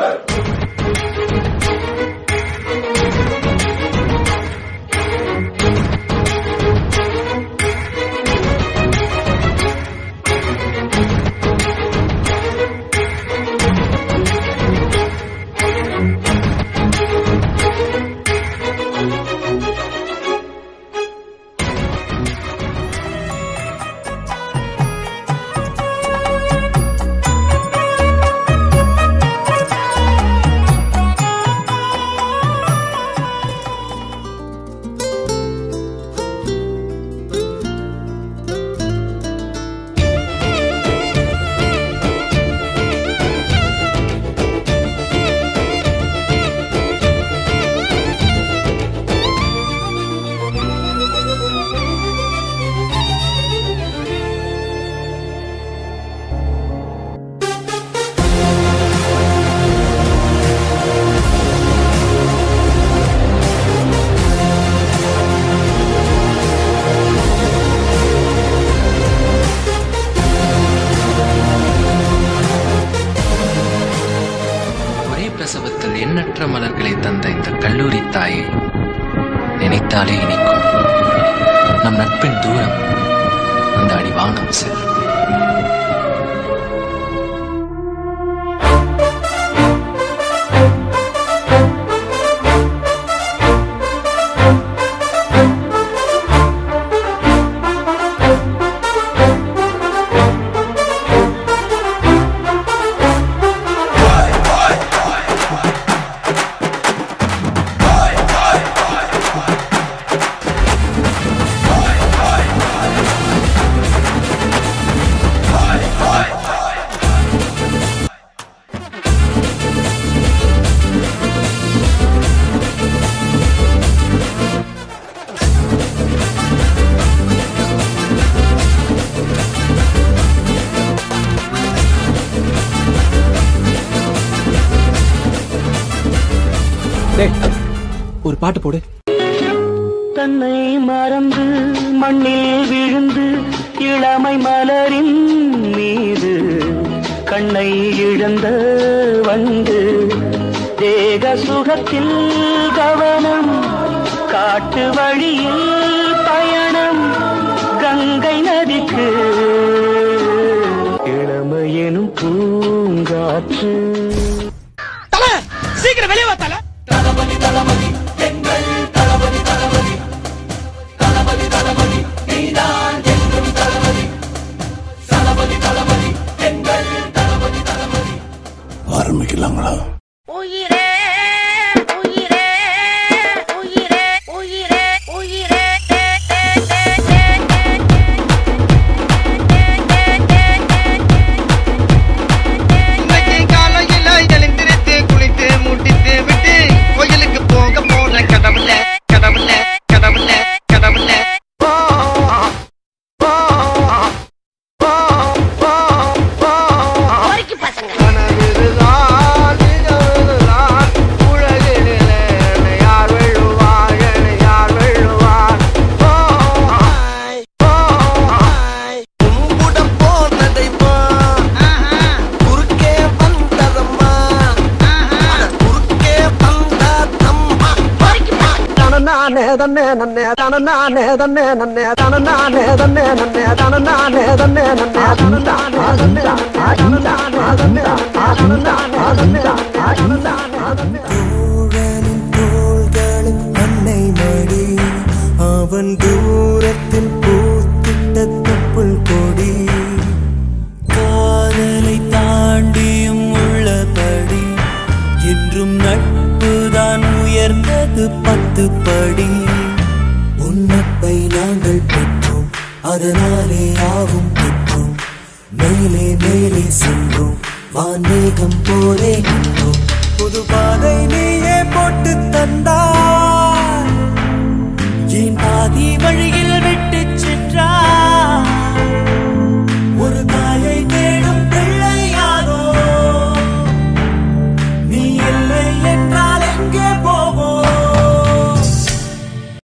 ஒரே எண்ணற்ற மலர்களை தந்த இந்த கல்லூரி தாயை நினைத்தாலே இனிக்கும். நம் நட்பின் தூரம் அந்த அடிவானம் செல்லும். ஒரு பாட்டு போடு. தன்னை மறந்து மண்ணில் விழுந்து இளமை மலரின் மீது கண்ணை இழந்த வந்து தேக சுகத்தில் கவனம் காட்டு வழியில் பயணம் கங்கை நதிக்கு. இளமையெனும் பூங்காற்று la நானே தன்னே நன்னே தான நானே தன்னே நன்னே தான நானே தன்னே நன்னே தான நானே தன்னே நன்னே தான பத்து படி உன்னப்பை நாங்கள் பெற்றோம். அதனாலே ஆகும் பெற்றோம். மேலே மேலே சென்றோம் வான்மேகம் போலே நின்றோம் புது பாதை நீயே போட்டு